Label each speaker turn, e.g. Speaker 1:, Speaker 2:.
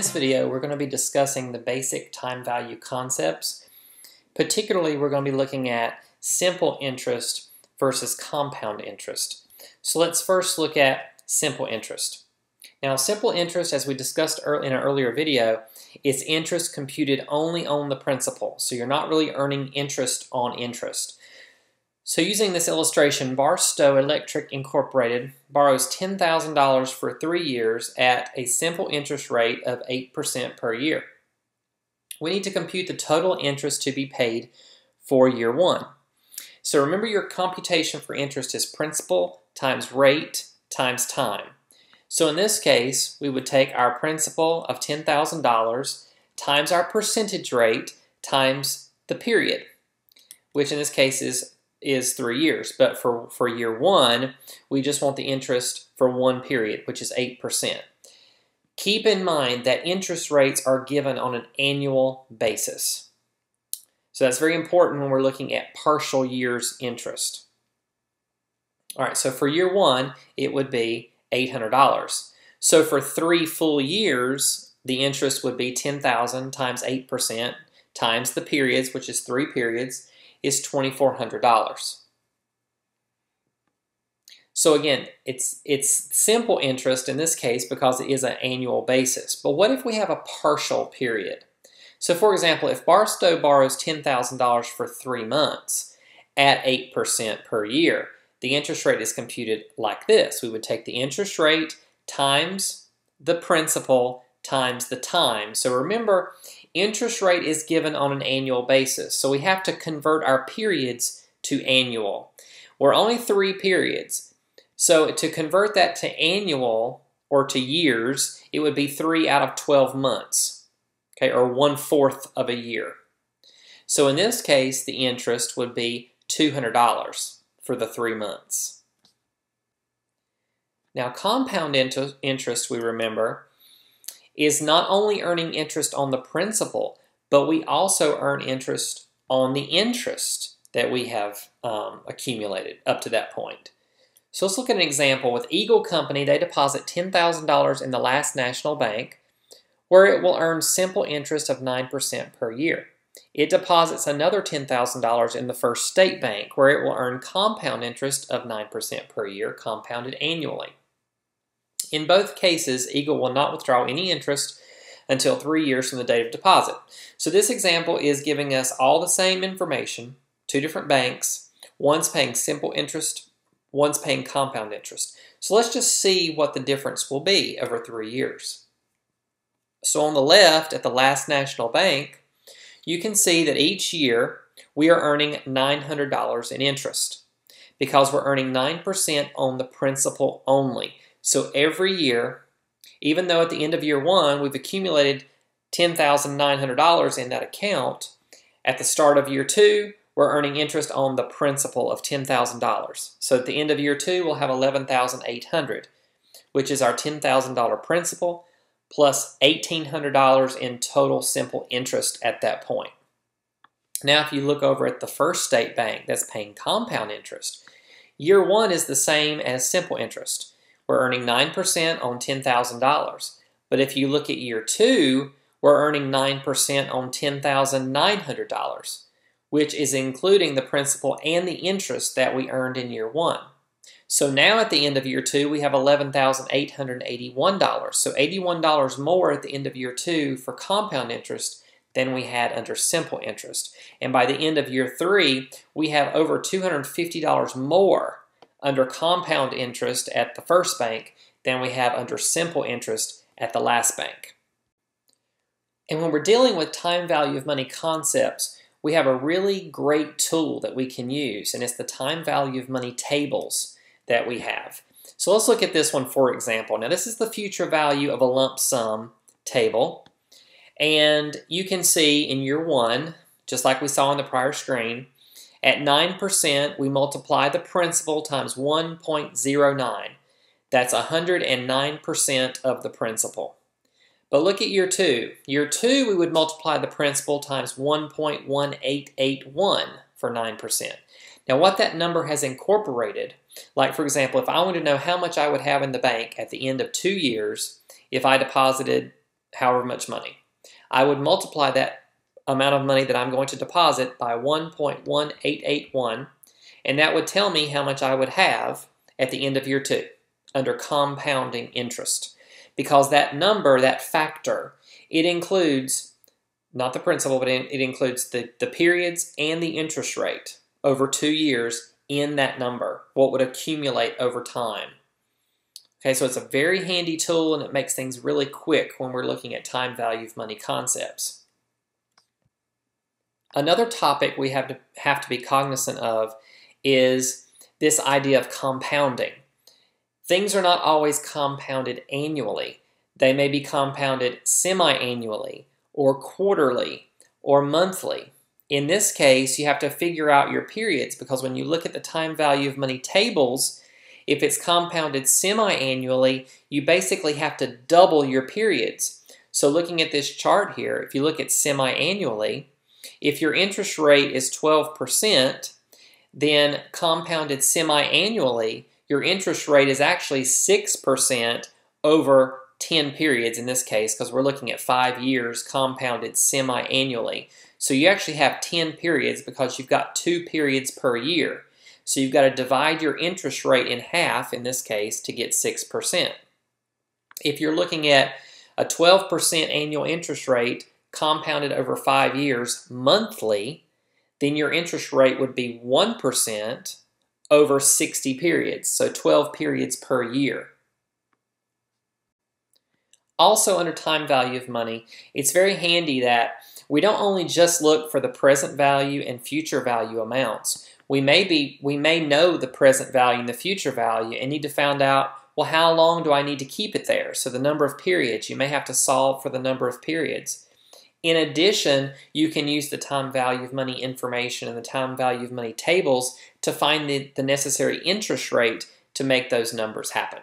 Speaker 1: this video, we're going to be discussing the basic time value concepts. Particularly, we're going to be looking at simple interest versus compound interest. So let's first look at simple interest. Now, simple interest, as we discussed in an earlier video, is interest computed only on the principal. So you're not really earning interest on interest. So using this illustration, Barstow Electric Incorporated borrows $10,000 for three years at a simple interest rate of 8% per year. We need to compute the total interest to be paid for year one. So remember your computation for interest is principal times rate times time. So in this case, we would take our principal of $10,000 times our percentage rate times the period, which in this case is is three years. But for, for year one, we just want the interest for one period, which is 8%. Keep in mind that interest rates are given on an annual basis. So that's very important when we're looking at partial years interest. All right, so for year one, it would be $800. So for three full years, the interest would be 10,000 times 8% times the periods, which is three periods, is $2,400. So again, it's, it's simple interest in this case because it is an annual basis. But what if we have a partial period? So for example, if Barstow borrows $10,000 for three months at 8% per year, the interest rate is computed like this. We would take the interest rate times the principal times the time. So remember, interest rate is given on an annual basis. So we have to convert our periods to annual. We're only three periods. So to convert that to annual or to years, it would be three out of 12 months, okay, or one fourth of a year. So in this case, the interest would be $200 for the three months. Now, compound interest, we remember, is not only earning interest on the principal, but we also earn interest on the interest that we have um, accumulated up to that point. So let's look at an example. With Eagle Company, they deposit $10,000 in the Last National Bank, where it will earn simple interest of 9% per year. It deposits another $10,000 in the First State Bank, where it will earn compound interest of 9% per year, compounded annually. In both cases, Eagle will not withdraw any interest until three years from the date of deposit. So this example is giving us all the same information, two different banks, one's paying simple interest, one's paying compound interest. So let's just see what the difference will be over three years. So on the left at the last national bank, you can see that each year we are earning $900 in interest because we're earning 9% on the principal only. So every year, even though at the end of year one we've accumulated $10,900 in that account, at the start of year two, we're earning interest on the principal of $10,000. So at the end of year two, we'll have 11,800, which is our $10,000 principal plus $1,800 in total simple interest at that point. Now, if you look over at the First State Bank that's paying compound interest, year one is the same as simple interest we're earning 9% on $10,000. But if you look at year two, we're earning 9% on $10,900, which is including the principal and the interest that we earned in year one. So now at the end of year two, we have $11,881. So $81 more at the end of year two for compound interest than we had under simple interest. And by the end of year three, we have over $250 more under compound interest at the first bank than we have under simple interest at the last bank. And when we're dealing with time value of money concepts, we have a really great tool that we can use, and it's the time value of money tables that we have. So let's look at this one for example. Now this is the future value of a lump sum table, and you can see in year one, just like we saw on the prior screen, at 9%, we multiply the principal times 1.09. That's 109% of the principal. But look at year two. Year two, we would multiply the principal times 1.1881 for 9%. Now, what that number has incorporated, like for example, if I wanted to know how much I would have in the bank at the end of two years if I deposited however much money. I would multiply that amount of money that I'm going to deposit by 1.1881, and that would tell me how much I would have at the end of year two under compounding interest. Because that number, that factor, it includes not the principal, but it includes the, the periods and the interest rate over two years in that number, what would accumulate over time. Okay, so it's a very handy tool and it makes things really quick when we're looking at time value of money concepts. Another topic we have to have to be cognizant of is this idea of compounding. Things are not always compounded annually. They may be compounded semi-annually or quarterly or monthly. In this case, you have to figure out your periods because when you look at the time value of money tables, if it's compounded semi-annually, you basically have to double your periods. So looking at this chart here, if you look at semi-annually, if your interest rate is 12%, then compounded semi-annually, your interest rate is actually 6% over 10 periods in this case because we're looking at five years compounded semi-annually. So you actually have 10 periods because you've got two periods per year. So you've got to divide your interest rate in half in this case to get 6%. If you're looking at a 12% annual interest rate compounded over five years monthly, then your interest rate would be 1% over 60 periods, so 12 periods per year. Also under time value of money, it's very handy that we don't only just look for the present value and future value amounts. We may, be, we may know the present value and the future value and need to find out, well, how long do I need to keep it there? So the number of periods, you may have to solve for the number of periods. In addition, you can use the time value of money information and the time value of money tables to find the, the necessary interest rate to make those numbers happen.